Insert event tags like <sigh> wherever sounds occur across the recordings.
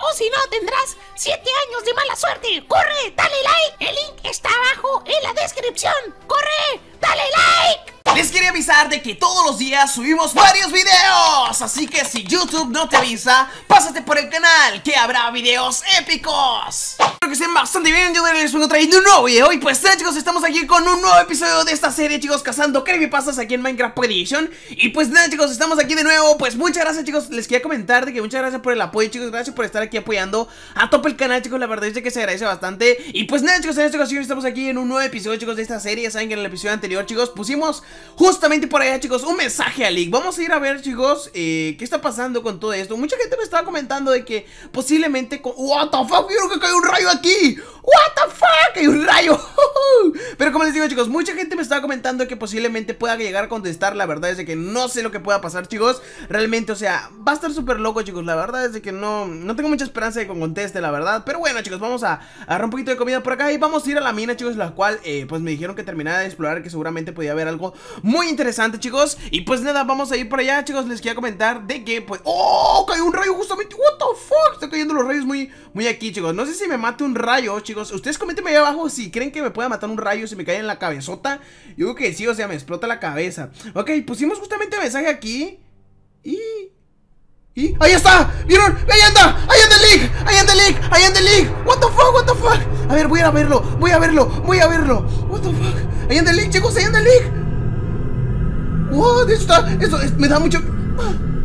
O si no tendrás 7 años de mala suerte. ¡Corre! ¡Dale like! El link está abajo en la descripción. ¡Corre! ¡Dale like! Les quería avisar de que todos los días subimos varios videos Así que si YouTube no te avisa, pásate por el canal que habrá videos épicos. Espero que estén bastante bien, yo les vengo trayendo un nuevo video Y pues ya chicos, estamos aquí con un nuevo episodio de esta serie chicos Cazando creepypastas aquí en Minecraft Edition. Y pues nada chicos, estamos aquí de nuevo Pues muchas gracias chicos, les quería comentar de que muchas gracias por el apoyo chicos Gracias por estar aquí apoyando a tope el canal chicos La verdad es que se agradece bastante. Y pues nada chicos, en esta ocasión estamos aquí en un nuevo episodio chicos de esta serie Ya saben que en el episodio anterior chicos pusimos justamente por allá, chicos, un mensaje a League. Vamos a ir a ver, chicos, eh, qué está pasando con todo esto. Mucha gente me estaba comentando de que posiblemente... Con... What the fuck, vieron que cae un rayo aquí. What the fuck, hay un rayo. <laughs> Pero como les digo, chicos, mucha gente me estaba comentando que posiblemente pueda llegar a contestar. La verdad es de que no sé lo que pueda pasar, chicos. Realmente, o sea, va a estar súper loco, chicos. La verdad es de que no, no tengo mucha esperanza de que conteste, la verdad. Pero bueno, chicos, vamos a agarrar un poquito de comida por acá y vamos a ir a la mina, chicos, la cual, eh, pues me dijeron que terminara de explorar, que seguramente podía haber algo muy interesante, chicos. Y pues nada, vamos a ir por allá, chicos. Les quería comentar de que, pues ¡Oh! Cayó un rayo justamente. What the fuck Están cayendo los rayos muy, muy aquí, chicos. No sé si me mate un rayo, chicos. Ustedes comentenme ahí abajo si creen que me pueda matar un rayo Si me cae en la cabezota. Yo creo que sí, o sea, me explota la cabeza. Ok, pusimos justamente mensaje aquí. ¿Y? ¡Ahí está! ¿Vieron? ¡Ahí anda! ¡Ahí anda el leak! ¡Ahí anda el leak! ¡Ahí anda el leak! ¡What the fuck! ¡What the fuck! A ver, voy a verlo Voy a verlo Voy a verlo ¡What the fuck! ¡Ahí anda el leak, chicos! ¡Ahí anda el leak! What? Eso está. Eso es, me da mucho.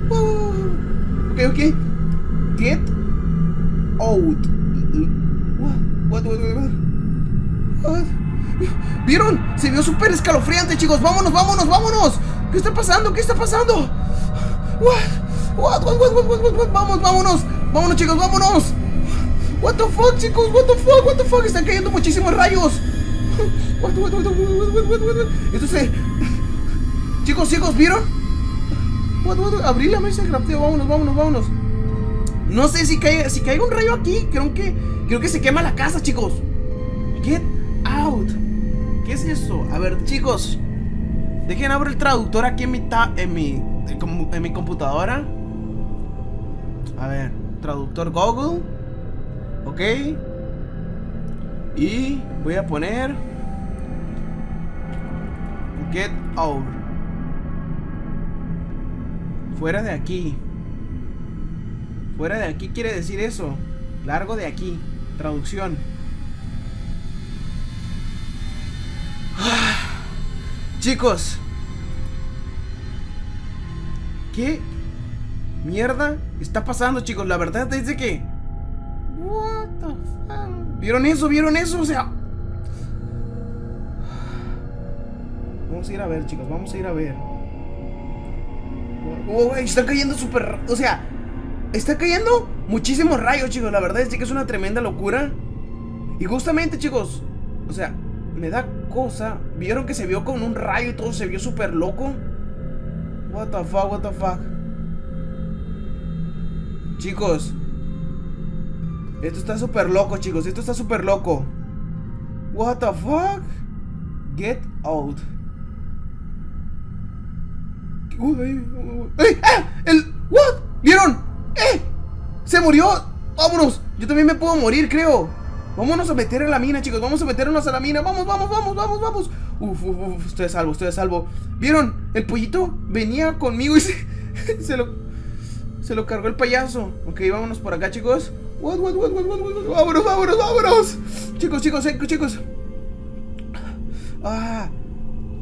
Ok, ok. Get out. What? What? What? What? ¿Vieron? Se vio súper escalofriante, chicos. Vámonos, vámonos, vámonos. ¿Qué está pasando? ¿Qué está pasando? What? What? What? What? What? What? What? Vamos, vámonos. Vámonos, chicos, vámonos. What the fuck, chicos? What the fuck? What the fuck? Están cayendo muchísimos rayos. What? What? What? What? What? What? What? Esto se Chicos, chicos, ¿vieron? Abrí la mesa de crafteo, vámonos, vámonos, vámonos No sé si cae, si cae un rayo aquí Creo que, creo que se quema la casa, chicos Get out ¿Qué es eso? A ver, chicos Dejen abrir el traductor aquí en mi, en mi, en mi computadora A ver, traductor Google Ok Y voy a poner Get out Fuera de aquí. Fuera de aquí quiere decir eso. Largo de aquí. Traducción. Chicos. ¿Qué mierda está pasando, chicos? La verdad es de que... What the fuck? ¿Vieron eso? ¿Vieron eso? O sea... Vamos a ir a ver, chicos. Vamos a ir a ver. Oh, está cayendo súper... O sea, está cayendo muchísimos rayos, chicos. La verdad es que es una tremenda locura. Y justamente, chicos, o sea, me da cosa. ¿Vieron que se vio con un rayo y todo se vio súper loco? What the fuck, what the fuck. Chicos. Esto está súper loco, chicos. Esto está súper loco. What the fuck? Get out. ¡Eh! ¡El! ¿What? ¿Vieron? ¡Eh! ¡Se murió! ¡Vámonos! Yo también me puedo morir, creo. Vámonos a meter en la mina, chicos. Vamos a meternos a la mina. Vamos, vamos, vamos, vamos, vamos. Uf, uf, uf. Estoy a salvo, estoy a salvo. ¿Vieron? El pollito venía conmigo y <laughs> se, se lo. Se lo cargó el payaso. Ok, vámonos por acá, chicos. Vámonos, vámonos, vámonos. Chicos, chicos, eh, chicos. Ah.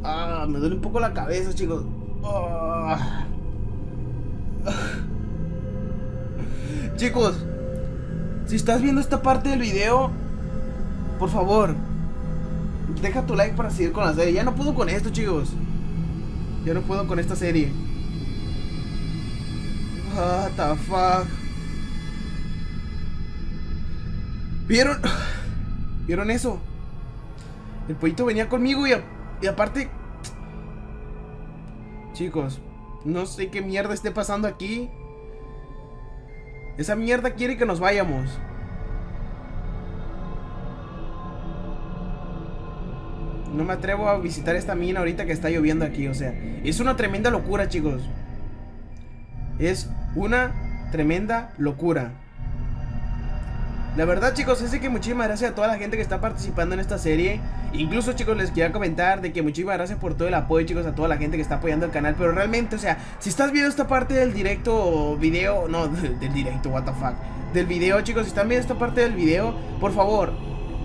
Ah, me duele un poco la cabeza, chicos. Chicos, si estás viendo esta parte del video, por favor, deja tu like para seguir con la serie. Ya no puedo con esto, chicos. Ya no puedo con esta serie. What the fuck. ¿Vieron? ¿Vieron eso? El pollito venía conmigo y, y aparte Chicos, no sé qué mierda esté pasando aquí. Esa mierda quiere que nos vayamos. No me atrevo a visitar esta mina ahorita que está lloviendo aquí, o sea, es una tremenda locura, chicos. Es una tremenda locura. La verdad chicos, es que muchísimas gracias a toda la gente que está participando en esta serie. Incluso chicos les quería comentar de que muchísimas gracias por todo el apoyo chicos a toda la gente que está apoyando el canal. Pero realmente, o sea, si estás viendo esta parte del directo video, no, <laughs> del directo, what the fuck Del video chicos, si están viendo esta parte del video, por favor,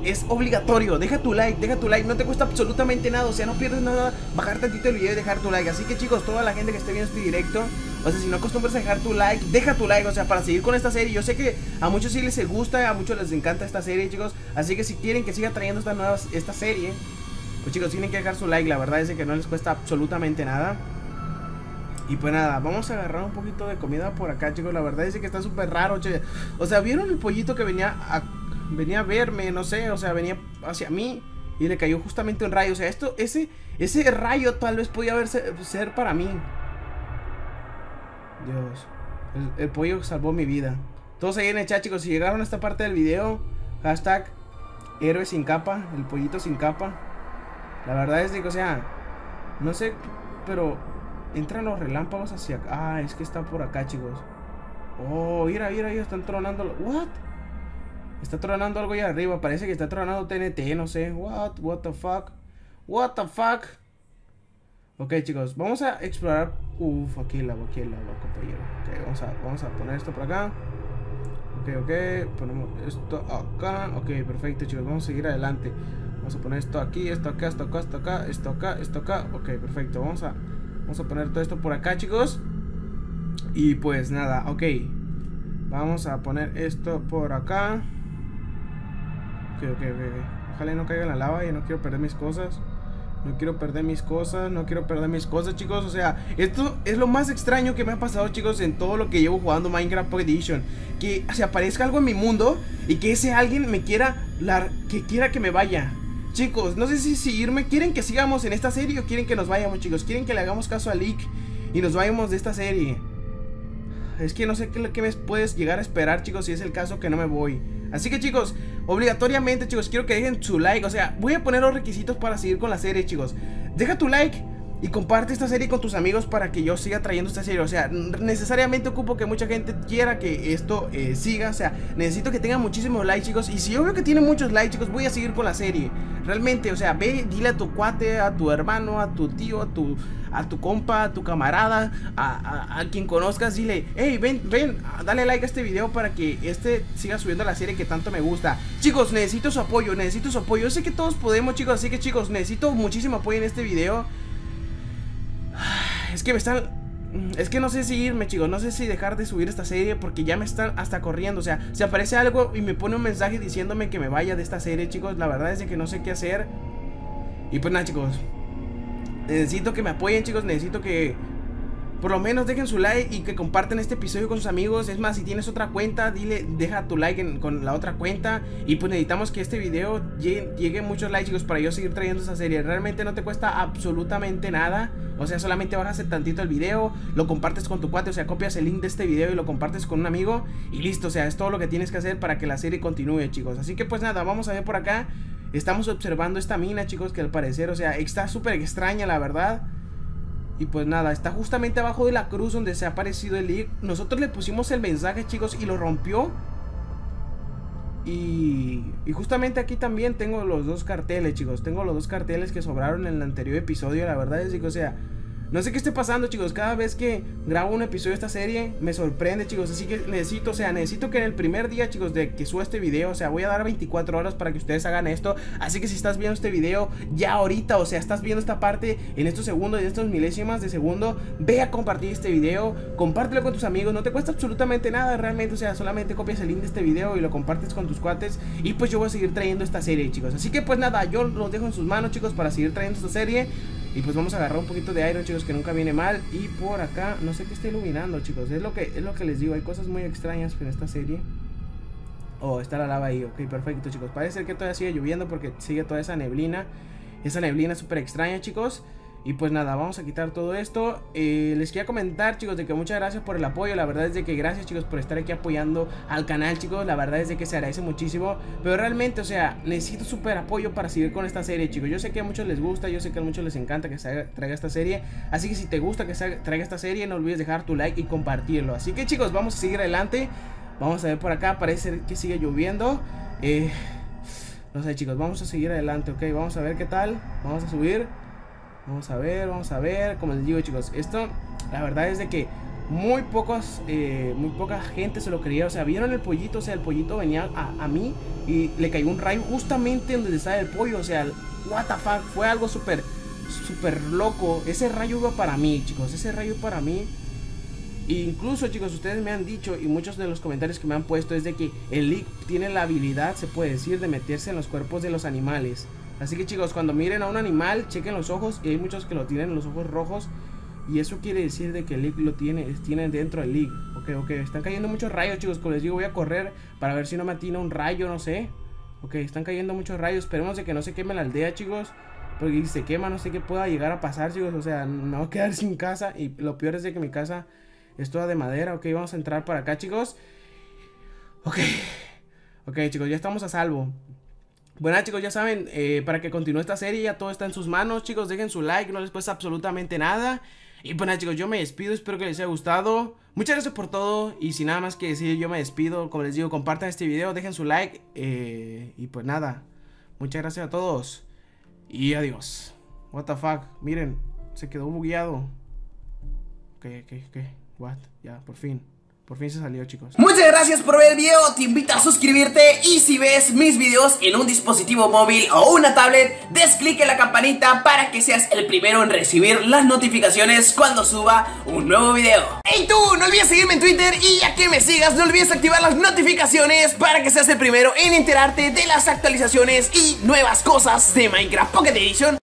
es obligatorio, deja tu like, deja tu like, no te cuesta absolutamente nada, o sea, no pierdes nada bajar tantito el video y dejar tu like, así que chicos, toda la gente que esté viendo este directo, o sea, si no acostumbras a dejar tu like, deja tu like, o sea, para seguir con esta serie, yo sé que a muchos sí les gusta, a muchos les encanta esta serie, chicos, así que si quieren que siga trayendo esta nueva, esta serie, pues chicos, tienen que dejar su like, la verdad es que no les cuesta absolutamente nada. Y pues nada, vamos a agarrar un poquito de comida por acá, chicos. La verdad es que está súper raro, che. O sea, ¿vieron el pollito que venía a venía a verme, no sé, o sea, venía hacia mí y le cayó justamente un rayo. O sea, esto, ese, ese rayo tal vez podía ser para mí. Dios, el, pollo salvó mi vida. Todos ahí en el chat, chicos, si llegaron a esta parte del video, hashtag héroe sin capa, el pollito sin capa. La verdad es que, o sea, no sé, pero entran los relámpagos hacia acá. Ah, es que está por acá, chicos. Oh, mira, mira, mira, están tronando. ¿What? Está tronando algo ahí arriba. Parece que está tronando TNT, no sé. What? What the fuck? What the fuck? Ok, chicos, vamos a explorar. Uf, aquí el agua, aquí el agua, compañero. Ok, vamos a, vamos a poner esto por acá. Ok, ok. Ponemos esto acá. Ok, perfecto, chicos. Vamos a seguir adelante. Vamos a poner esto aquí, esto acá, esto acá, esto acá, esto acá, esto acá. Ok, perfecto. Vamos a, vamos a poner todo esto por acá, chicos. Y pues nada, ok. Vamos a poner esto por acá. Ok, ok, ok. Ojalá no caiga en la lava y no quiero perder mis cosas. No quiero perder mis cosas, no quiero perder mis cosas, chicos. O sea, esto es lo más extraño que me ha pasado, chicos, en todo lo que llevo jugando Minecraft Pocket Edition. Que se aparezca algo en mi mundo y que ese alguien me quiera, que quiera que me vaya. Chicos, no sé si seguirme. ¿Quieren que sigamos en esta serie o quieren que nos vayamos, chicos? ¿Quieren que le hagamos caso a Leak y nos vayamos de esta serie? Es que no sé qué, qué me puedes llegar a esperar, chicos, si es el caso que no me voy. Así que chicos, obligatoriamente chicos, quiero que dejen su like O sea, voy a poner los requisitos para seguir con la serie chicos Deja tu like y comparte esta serie con tus amigos para que yo siga trayendo esta serie. O sea, necesariamente ocupo que mucha gente quiera que esto eh, siga. O sea, necesito que tenga muchísimos likes, chicos. Y si yo veo que tiene muchos likes, chicos, voy a seguir con la serie. Realmente, o sea, ve, dile a tu cuate, a tu hermano, a tu tío, a tu, a tu compa, a tu camarada, a, a quien conozcas, dile, hey, ven, ven, dale like a este video para que este siga subiendo la serie que tanto me gusta. Chicos, necesito su apoyo, necesito su apoyo. Yo sé que todos podemos, chicos, así que chicos, necesito muchísimo apoyo en este video. <sighs> Es que me están... Es que no sé si irme, chicos. No sé si dejar de subir esta serie porque ya me están hasta corriendo. O sea, si aparece algo y me pone un mensaje diciéndome que me vaya de esta serie, chicos. La verdad es que no sé qué hacer. Y pues nada, chicos. Necesito que me apoyen, chicos. Necesito que por lo menos dejen su like y que comparten este episodio con sus amigos. Es más, si tienes otra cuenta, dile, deja tu like con la otra cuenta. Y pues necesitamos que este video llegue, muchos likes, chicos, para yo seguir trayendo esa serie. Realmente no te cuesta absolutamente nada. O sea, solamente bajas tantito el video, lo compartes con tu cuate, o sea, copias el link de este video y lo compartes con un amigo. Y listo, o sea, es todo lo que tienes que hacer para que la serie continúe, chicos. Así que pues nada, vamos a ver por acá. Estamos observando esta mina, chicos, que al parecer, o sea, está súper extraña, la verdad. Y pues nada, está justamente abajo de la cruz donde se ha aparecido el link. Nosotros le pusimos el mensaje, chicos, y lo rompió. Y, y, justamente aquí también tengo los dos carteles, chicos. Tengo los dos carteles que sobraron en el anterior episodio. La verdad es que, o sea, no sé qué esté pasando, chicos. Cada vez que grabo un episodio de esta serie, me sorprende, chicos. Así que necesito, o sea, necesito que en el primer día, chicos, de que suba este video, o sea, voy a dar 24 horas para que ustedes hagan esto. Así que si estás viendo este video ya ahorita, o sea, estás viendo esta parte en estos segundos, en estos milésimas de segundo, ve a compartir este video, compártelo con tus amigos. No te cuesta absolutamente nada, realmente, o sea, solamente copias el link de este video y lo compartes con tus cuates. Y pues yo voy a seguir trayendo esta serie, chicos. Así que pues nada, yo los dejo en sus manos, chicos, para seguir trayendo esta serie. Y pues vamos a agarrar un poquito de iron, chicos, que nunca viene mal. Y por acá, no sé qué está iluminando, chicos. Es lo que, es lo que les digo, hay cosas muy extrañas en esta serie. Oh, está la lava ahí, ok, perfecto, chicos. Parece que todavía sigue lloviendo porque sigue toda esa neblina. Esa neblina súper extraña, chicos. Y pues nada, vamos a quitar todo esto eh, Les quería comentar chicos de que muchas gracias por el apoyo La verdad es de que gracias chicos por estar aquí apoyando al canal chicos La verdad es de que se agradece muchísimo Pero realmente, o sea, necesito súper apoyo para seguir con esta serie chicos Yo sé que a muchos les gusta, yo sé que a muchos les encanta que se traiga esta serie Así que si te gusta que se traiga esta serie no olvides dejar tu like y compartirlo Así que chicos, vamos a seguir adelante Vamos a ver por acá, parece que sigue lloviendo. Eh, no sé chicos, vamos a seguir adelante, ok. Vamos a ver qué tal. Vamos a subir. Vamos a ver, vamos a ver. Como les digo chicos, esto la verdad es de que muy pocos, eh, muy poca gente se lo creía. O sea, vieron el pollito, o sea, el pollito venía a, mí y le cayó un rayo justamente donde estaba el pollo. O sea, what the fuck, fue algo súper, súper loco. Ese rayo iba para mí, chicos, ese rayo para mí. incluso, chicos, ustedes me han dicho y muchos de los comentarios que me han puesto es de que el Leak tiene la habilidad, se puede decir, de meterse en los cuerpos de los animales. Así que chicos, cuando miren a un animal, chequen los ojos y hay muchos que lo tienen los ojos rojos y eso quiere decir de que el League lo tiene, dentro del League. Ok, ok, están cayendo muchos rayos, chicos. Como les digo, voy a correr para ver si no me atina un rayo, no sé. Ok, están cayendo muchos rayos. Esperemos de que no se queme la aldea, chicos. Porque si se quema, no sé qué pueda llegar a pasar, chicos. O sea, me voy a quedar <laughs> sin casa. Y lo peor es de que mi casa es toda de madera. Ok, vamos a entrar para acá, chicos. Ok. Ok, chicos, ya estamos a salvo. Bueno chicos, ya saben, eh, para que continúe esta serie ya todo está en sus manos Chicos, dejen su like, no les cuesta absolutamente nada. Y pues nada chicos, yo me despido, espero que les haya gustado. Muchas gracias por todo y sin nada más que decir yo me despido. Como les digo, compartan este video, dejen su like eh, Y pues nada, muchas gracias a todos Y adiós. What the fuck, miren, se quedó bugueado. Ok, ok, ok, what, ya, por fin por fin se salió, chicos. Muchas gracias por ver el video. Te invito a suscribirte. Y si ves mis videos en un dispositivo móvil o una tablet, des clic en la campanita para que seas el primero en recibir las notificaciones cuando suba un nuevo video. ¡Hey tú! No olvides seguirme en Twitter y ya que me sigas, no olvides activar las notificaciones para que seas el primero en enterarte de las actualizaciones y nuevas cosas de Minecraft Pocket Edition.